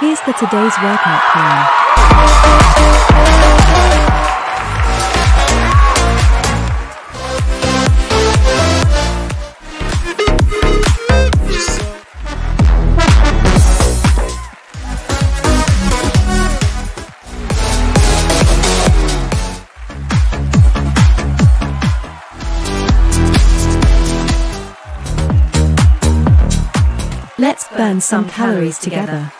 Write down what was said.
Here's the today's workout plan. Let's burn some calories together.